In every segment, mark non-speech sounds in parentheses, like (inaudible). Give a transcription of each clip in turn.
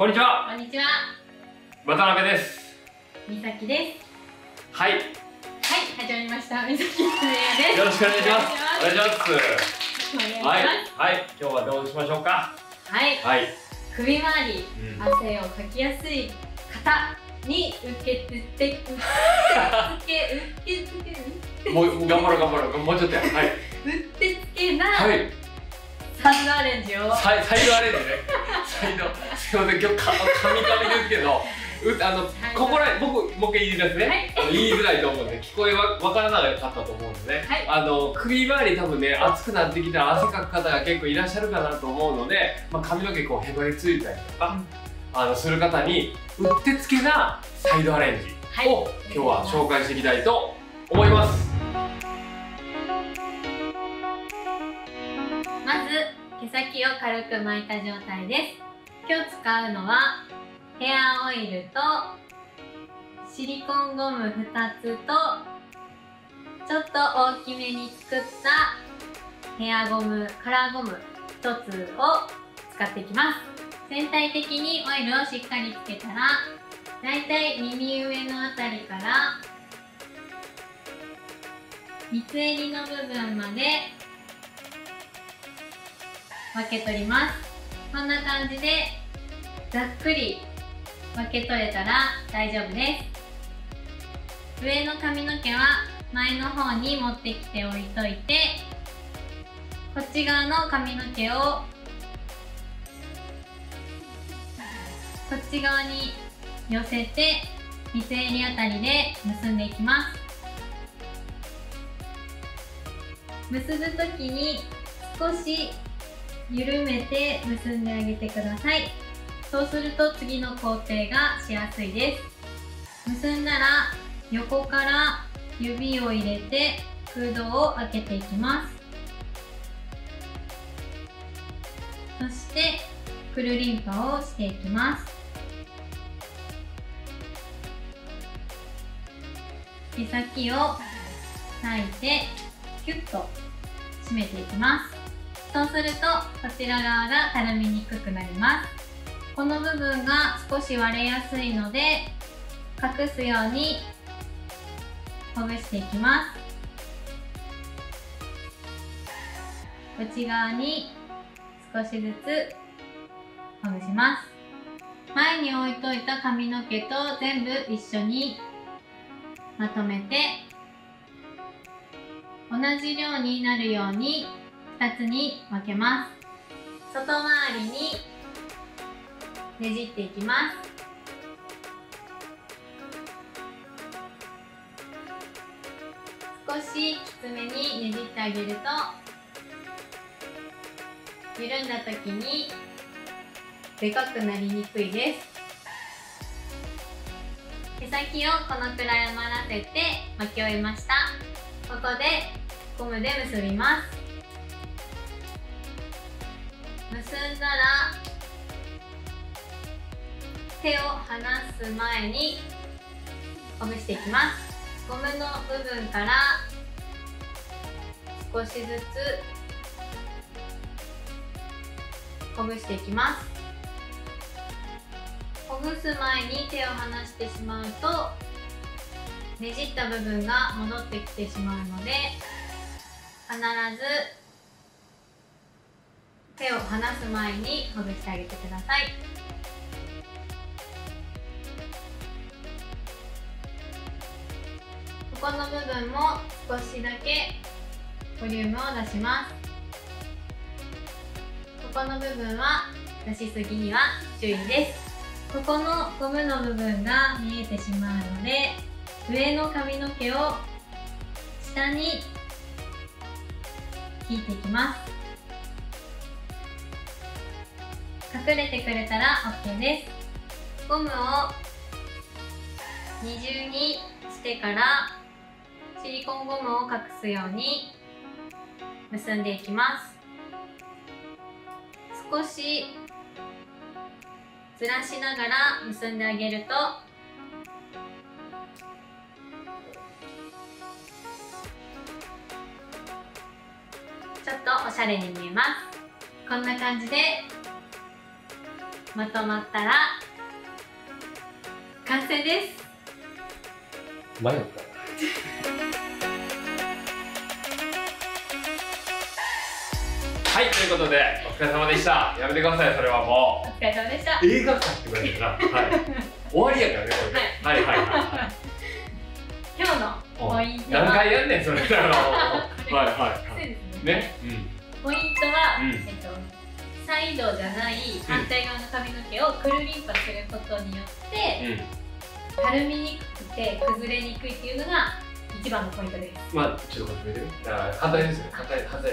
こんにちは。こんにちは。渡辺です。みさきです。はい。はい始まりました。みさきつねです。よろしくお願いします。お願いします。はいはい。今日はどうしましょうか。はい。はい、首周りうん、汗をかきやすい方に受けてて受け受け受け受もう頑張ろう頑張ろう。もうちょっとや。はい。け (laughs) うってつけなはい。サンドアレンジを。サイドアレンジねサイドすいません今日かカミカミですけどうあのここら僕もう一回言いますね、はい。言いづらいと思うんで聞こえわわからなかったと思うんでね、はい。あの首周り多分ね熱くなってきたら汗かく方が結構いらっしゃるかなと思うので、まあ、髪の毛こうへばりついたりとか、あのする方にうってつけなサイドアレンジはい。を今日は紹介していきたいと思います。先を軽く巻いた状態です。今日使うのはヘアオイルとシリコンゴム2つとちょっと大きめに作ったヘアゴムカラーゴム1つを使っていきます。全体的にオイルをしっかりつけたらだいたい耳上のあたりから三つ襟の部分まで分け取ります。こんな感じでざっくり分け取れたら大丈夫です。上の髪の毛は前の方に持ってきておいといてこっち側の髪の毛をこっち側に寄せて三つ襟あたりで結んでいきます。結ぶ時に少し緩めて結んであげてください。そうすると次の工程がしやすいです。結んだら横から指を入れてフードを開けていきます。そしてくるりんぱをしていきます。毛先を裂いてキュッと締めていきます。そうするとこちら側がたるみにくくなります。この部分が少し割れやすいので隠すようにほぐしていきます。内側に少しずつほぐします。前に置いといた髪の毛と全部一緒にまとめて同じ量になるように2つに分けます。外回りにねじっていきます。少しきつめにねじってあげると緩んだ時にでかくなりにくいです。毛先をこのくらい余らせて巻き終えました。ここでゴムで結びます。結んだら手を離す前にほぐしていきますゴムの部分から少しずつほぐしていきますほぐす前に手を離してしまうとねじった部分が戻ってきてしまうので必ず手を離す前にほぐしてあげてください。ここの部分も少しだけボリュームを出します。ここの部分は出しすぎには注意です。ここのゴムの部分が見えてしまうので上の髪の毛を下に引いていきます。隠れてくれたら OK です。ゴムを二重にしてからシリコンゴムを隠すように結んでいきます。少しずらしながら結んであげるとちょっとおしゃれに見えます。こんな感じでまとまったら完成です。迷った。(laughs) はいということでお疲れ様でした。やめてくださいそれはもお疲れ様でした。う映画館って言われてるな。はい。終わりやからねこれ。ねはいはいはいはい。今日のポイントは。何回やんねんそれ。あのはいはいそうはですいね。ポイントは、うん。えっと、サイドじゃない反対側の髪の毛をくるりんぱすることによってうん。うんたるみにくくて崩れにくいっていうのが一番のポイントです。まあちょっとこっち見てみだから反対ですよね。反対反対。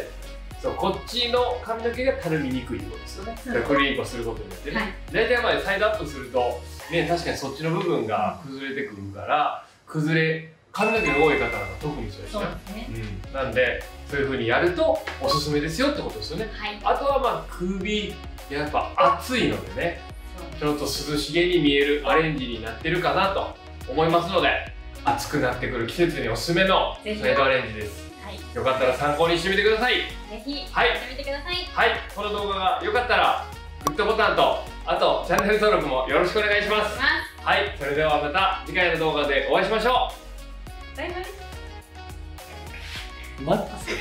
そうこっちの髪の毛がたるみにくいってことですよね。だからクリーンをすることによってね、はい。大体まあサイドアップするとね確かにそっちの部分が崩れてくるから崩れ髪の毛が多い方なんか特にそうですねそうですね。うん、なんでそういうふうにやるとおすすめですよってことですよね。はい。あとはまあ首やっぱ暑いのでねちょっと涼しげに見えるアレンジになってるかなと思いますので暑くなってくる季節におすすめのサイドアレンジです。はい。よかったら参考にしてみてください。ぜひはい。やってみてください。はい。この動画が良かったらグッドボタンとあとチャンネル登録もよろしくお願いします。まはい。それではまた次回の動画でお会いしましょすバイバイうまたそれ